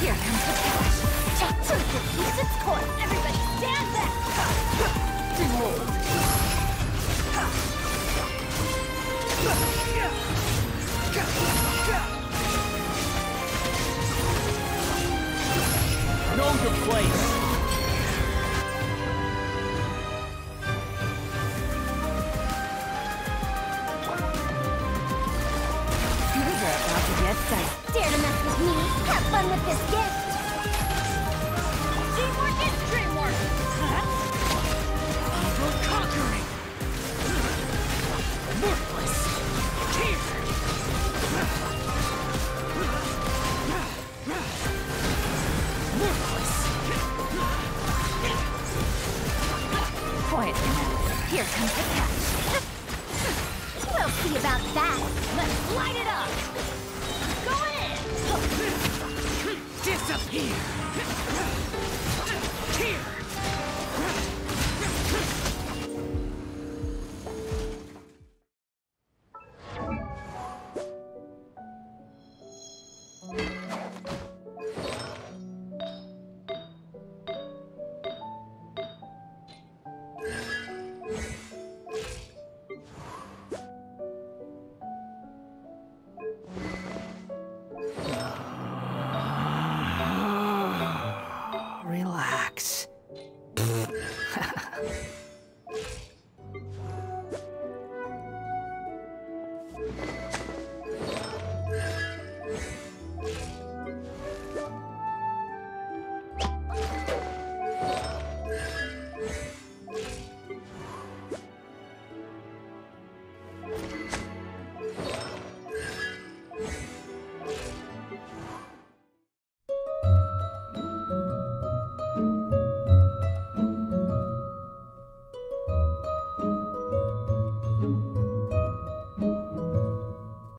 Here comes the course. Everybody stand back! Know your place. About to get dicey. Dare to mess with me? Have fun with this gift. Teamwork is dreamwork! Evil conquering. Worthless. Here. Worthless. Quiet. Here comes the catch. we'll see about that. Let's light it up! Disappear. Here.